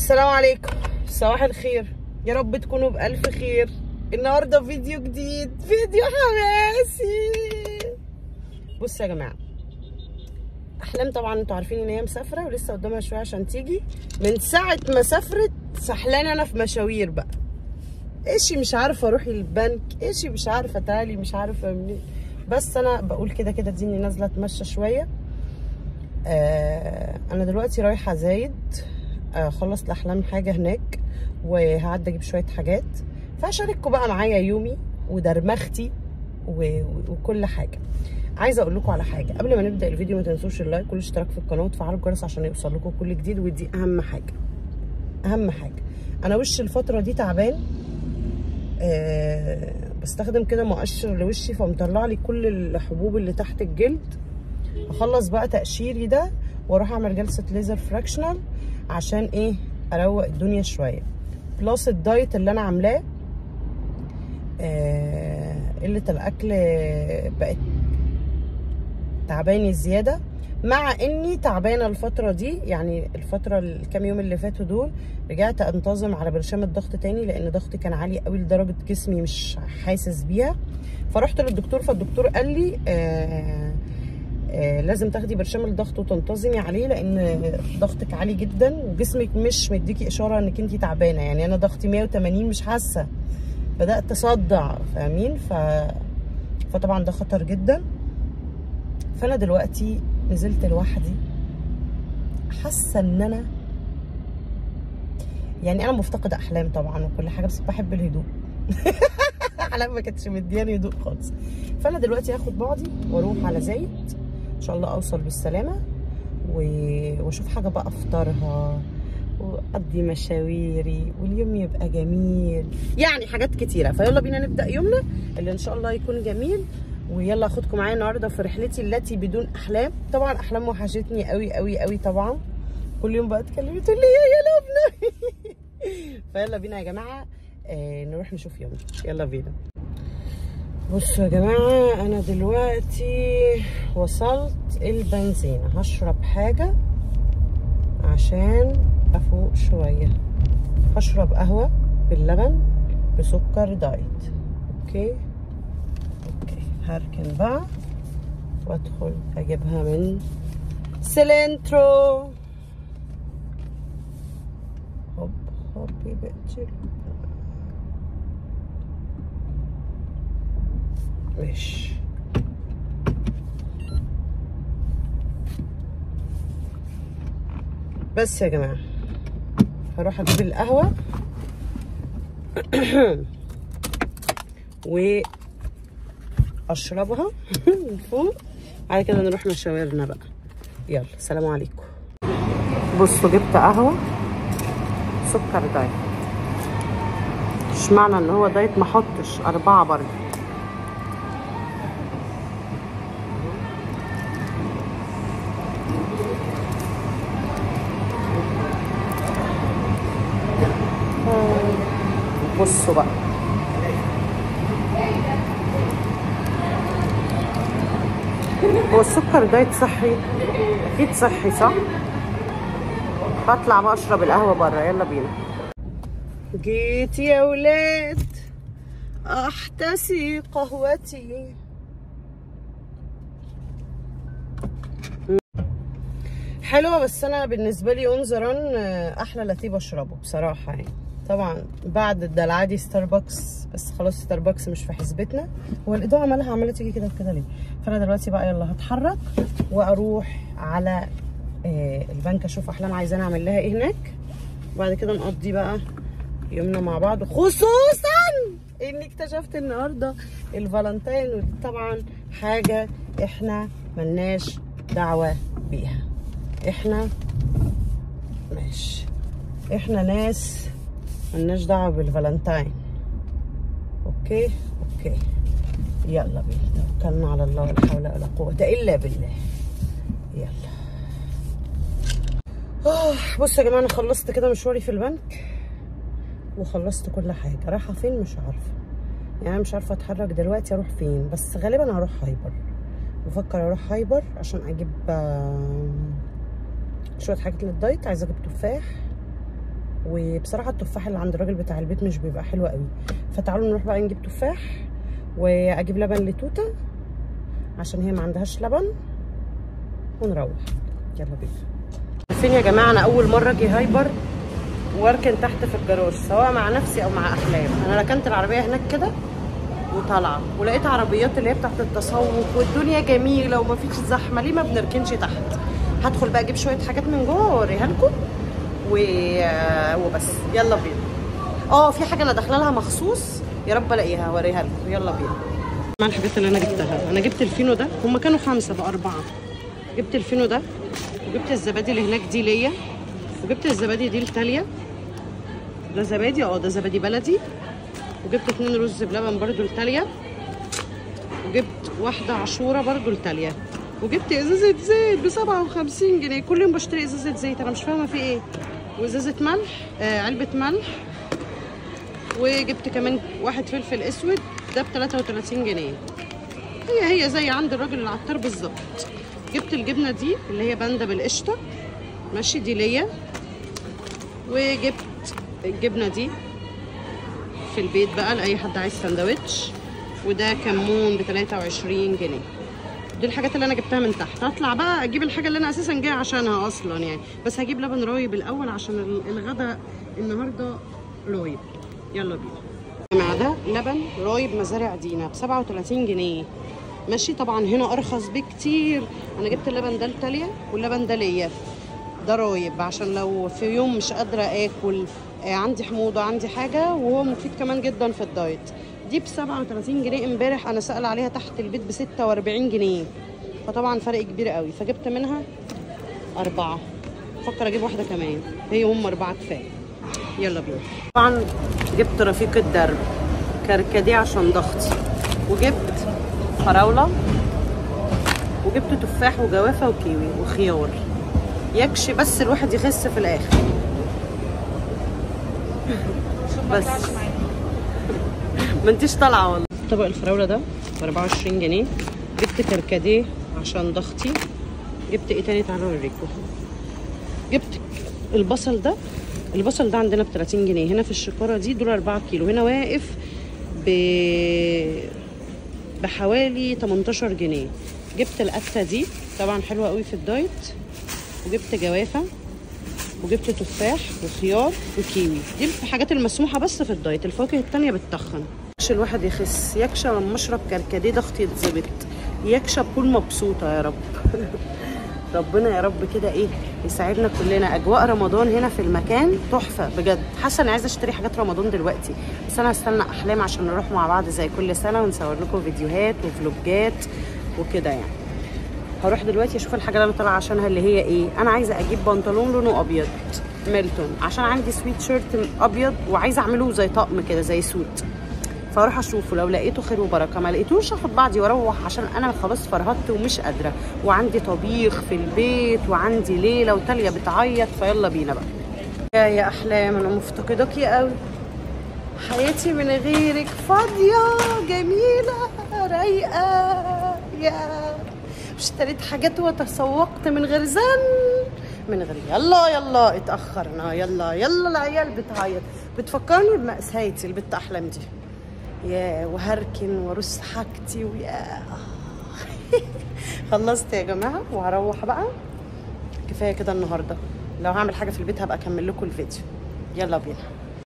السلام عليكم. صباح الخير. يا رب تكونوا بألف خير. النهارده فيديو جديد. فيديو حماسي. بصوا يا جماعة. أحلام طبعا أنتوا عارفين إن هي مسافرة ولسه قدامها شوية عشان تيجي. من ساعة ما سافرت سحلان أنا في مشاوير بقى. ايشي مش عارفة أروح البنك. ايشي مش عارفة تعالي مش عارفة منين. بس أنا بقول كده كده اديني نازلة اتمشى شوية. آه أنا دلوقتي رايحة زايد. اخلص لاحلام حاجة هناك وهعدي أجيب شوية حاجات. فاشارككم بقى معايا يومي ودرمختي. وكل حاجة. عايزة أقول لكم على حاجة. قبل ما نبدأ الفيديو ما تنسوش اللايك والاشتراك في القناة وتفعلوا الجرس عشان يوصل لكم كل جديد ودي أهم حاجة. أهم حاجة. أنا وش الفترة دي تعبان. أه بستخدم كده مؤشر لوشي فمطلع لي كل الحبوب اللي تحت الجلد. أخلص بقى تقشيري ده وأروح أعمل جلسة ليزر fractional عشان إيه اروق الدنيا شوية. plus ال diet اللي أنا عاملاه آه قلة الاكل بقت تعباني زيادة مع اني تعبانة الفترة دي. يعني الفترة الكام يوم اللي فاتوا دول رجعت انتظم على برشام الضغط تاني لأن ضغطي كان عالي قوي لدرجة جسمي مش حاسس بيها. فرحت للدكتور فالدكتور قال لي آه لازم تاخدي برشام الضغط وتنتظمي عليه لأن ضغطك عالي جدا وجسمك مش مديكي إشارة إنك انت تعبانة. يعني أنا ضغطي 180 مش حاسة. بدأت أصدع فاهمين؟ ف فطبعا ده خطر جدا. فأنا دلوقتي نزلت لوحدي حاسة إن أنا يعني أنا مفتقدة أحلام طبعا وكل حاجة بس بحب الهدوء. أحلام ما كانتش مدياني هدوء خالص. فأنا دلوقتي هاخد بعضي وأروح على زايد. إن شاء الله أوصل بالسلامة وأشوف حاجة بقى أفطرها وأقضي مشاويري واليوم يبقى جميل. يعني حاجات كتيرة. فيلا بينا نبدأ يومنا اللي إن شاء الله يكون جميل. ويلا اخدكم معايا النهارده في رحلتي التي بدون أحلام. طبعا أحلام وحشتني قوي قوي قوي طبعا. كل يوم بقى تكلمي تقول لي يا لبنى. فيلا بينا يا جماعة آه نروح نشوف يومنا. يلا بينا. بصوا يا جماعة أنا دلوقتي وصلت البنزينه هشرب حاجة عشان أفوق شوية. هشرب قهوة باللبن بسكر diet. OK؟ OK. هركن بقى وأدخل أجيبها من سلنترو هوب هوب يبقى ماشي بس يا جماعة هروح أجيب القهوة. وأشربها من فوق. بعد كده نروح مشاورنا بقى. يلا سلام عليكم. بصوا جبت قهوة. سكر دايت. مش معنى إن هو دايت؟ ما أحطش أربعة برضه. بصوا بقى. هو السكر دايت صحي أكيد صحي صح؟ هطلع بقى أشرب القهوة بره. يلا بينا. جيت يا ولاد أحتسي قهوتي. حلوة بس أنا بالنسبة لي أون أحلى لاتيه بشربه بصراحة يعني. طبعا بعد الدلعه دي ستاربكس بس خلاص ستاربكس مش في حسبتنا. هو الاضاءه مالها عماله تيجي كده وكده ليه؟ فأنا دلوقتي بقى يلا هتحرك وأروح على آه البنك أشوف احلام عايزاني أعمل لها إيه هناك. وبعد كده نقضي بقى يومنا مع بعض. خصوصا إني اكتشفت النهارده الفالنتين ودي طبعا حاجة إحنا ملناش دعوة بيها. إحنا ماشي. إحنا ناس ملناش دعوة بال Valentine OK؟ OK. يلا بينا. توكلنا على الله ولا حول ولا قوة إلا بالله. يلا. آه بصوا يا جماعة أنا خلصت كده مشواري في البنك وخلصت كل حاجة. رايحة فين؟ مش عارفة. يعني مش عارفة أتحرك دلوقتي أروح فين بس غالبا هروح hyper. بفكر أروح hyper عشان أجيب شوية حاجات لل diet. عايزة أجيب تفاح. وبصراحة التفاح اللي عند الراجل بتاع البيت مش بيبقى حلو قوي. فتعالوا نروح بقى نجيب تفاح وأجيب لبن لتوتة عشان هي ما عندهاش لبن ونروح. يلا بينا. عارفين يا جماعة أنا أول مرة أجي hyper وأركن تحت في الجراج سواء مع نفسي أو مع احلام أنا ركنت العربية هناك كده وطالعة ولقيت عربيات اللي هي بتاعت التسوق والدنيا جميلة ومفيش زحمة ليه ما بنركنش تحت؟ هدخل بقى أجيب شوية حاجات من جوه وأوريها لكم. وبس. يلا بينا. آه في حاجة أنا داخلة لها مخصوص. يا رب ألاقيها أوريها لكم. يلا بينا. مع الحاجات اللي أنا جبتها. أنا جبت الفينو ده. هم كانوا خمسة بقى أربعة. جبت الفينو ده. وجبت الزبادي اللي هناك دي ليا. وجبت الزبادي دي لتاليا. ده زبادي آه ده زبادي بلدي. وجبت اتنين رز بلبن برضو لتاليا. وجبت واحدة عاشورة برضو لتاليا. وجبت إزازة زيت ب 57 جنيه. كل يوم بشتري إزازة زيت. أنا مش فاهمة في إيه. وازازة ملح آه علبة ملح وجبت كمان واحد فلفل أسود ده ب 33 جنيه. هي هي زي عند الراجل العطار بالظبط. جبت الجبنة دي اللي هي باندا بالقشطة ماشي دي ليا. وجبت الجبنة دي في البيت بقى لأي حد عايز سندوتش وده كمون ب 23 جنيه. دي الحاجات اللي أنا جبتها من تحت. هطلع بقى أجيب الحاجة اللي أنا أساسا جاية عشانها أصلا يعني. بس هجيب لبن رايب الأول عشان ال- الغدا النهارده رايب يلا بينا. جماعة ده لبن رايب مزارع دينا ب 37 جنيه. ماشي طبعا هنا أرخص بكتير. أنا جبت اللبن ده لتاليا واللبن ده ليا. ده رايب عشان لو في يوم مش قادرة آكل آه، عندي حموضة عندي حاجة وهو مفيد كمان جدا في الدايت. دي ب 37 جنيه امبارح أنا سأل عليها تحت البيت ب 46 جنيه. فطبعا فرق كبير قوي. فجبت منها أربعة. فكر أجيب واحدة كمان. هي هم أربعة كفاية. يلا بينا. طبعا جبت رفيق الدرب. كركديه عشان ضغطي وجبت فراولة. وجبت تفاح وجوافة وكيوي وخيار. يكشي بس الواحد يخس في الآخر. بس. ما انتيش طالعه والله. طبق الفراولة ده ب 24 جنيه. جبت كركديه عشان ضغطي. جبت إيه تاني؟ تعالوا أوريكم. جبت البصل ده. البصل ده عندنا ب 30 جنيه. هنا في الشكاره دي دول 4 كيلو. هنا واقف ب بحوالي 18 جنيه. جبت القته دي. طبعا حلوة قوي في الدايت. وجبت جوافة. وجبت تفاح وخيار وكيوي. دي الحاجات المسموحة بس في الدايت. الفواكه التانية بتتخن. يكش الواحد يخس. يكشى لما اشرب كركديه ضغطي يتظبط يكشى بكون مبسوطة يا رب. ربنا يا رب كده إيه يساعدنا كلنا. أجواء رمضان هنا في المكان تحفة بجد. حاسة إني عايزة أشتري حاجات رمضان دلوقتي بس أنا هستنى أحلام عشان نروح مع بعض زي كل سنة ونصور لكم فيديوهات وفلوجات وكده يعني. هروح دلوقتي أشوف الحاجة اللي أنا طالعة عشانها اللي هي إيه. أنا عايزة أجيب بنطلون لونه أبيض melton عشان عندي سويت شيرت أبيض وعايزة أعمله زي طقم كده زي suit. فاروح اشوفه. لو لقيته خير وبركة. ما لقيتوش اخد بعضي وأروح عشان أنا خلاص فرهطت ومش قادرة. وعندي طبيخ في البيت وعندي ليلة وتالية بتعيط. فيلا بينا بقى. يا يا أحلام أنا مفتقداكي قوي. حياتي من غيرك فاضية جميلة رايقة. يا. اشتريت حاجات وتسوقت من غير زن. من غير يلا يلا اتأخرنا. يلا يلا العيال بتعيط. بتفكرني بمأساتي البت أحلام دي. يا وهركن وارص حاجتي ويا. خلصت يا جماعة وهروح بقى. كفاية كده النهارده. لو هعمل حاجة في البيت هبقى أكمل لكم الفيديو. يلا بينا.